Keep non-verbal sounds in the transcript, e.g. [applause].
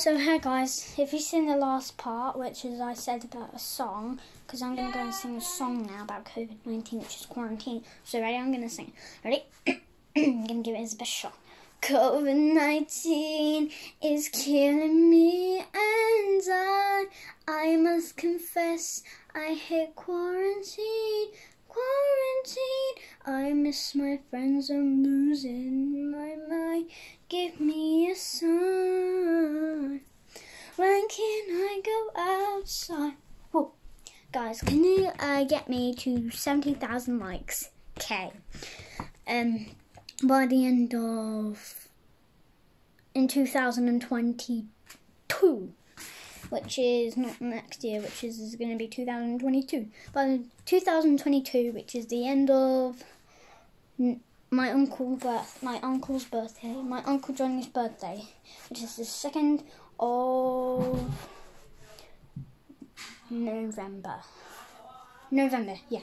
So hey guys, if you've seen the last part, which is I said about a song, because I'm gonna go and sing a song now about COVID nineteen, which is quarantine. So ready? I'm gonna sing. Ready? [clears throat] I'm gonna give it a best shot. COVID nineteen is killing me, and I, I must confess, I hate quarantine. Quarantine, I miss my friends, I'm losing my mind. Give me a sign. When can I go outside? Whoa. Guys, can you uh, get me to 70,000 likes? Okay. Um, by the end of in 2022 which is not next year, which is, is going to be 2022. By 2022, which is the end of my uncle birth, my uncle's birthday, my uncle Johnny's birthday, which is the second of November. November, yeah.